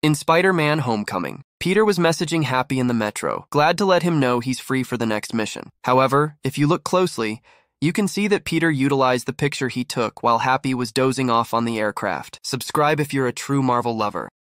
In Spider Man Homecoming, Peter was messaging Happy in the metro, glad to let him know he's free for the next mission. However, if you look closely, you can see that Peter utilized the picture he took while Happy was dozing off on the aircraft. Subscribe if you're a true Marvel lover.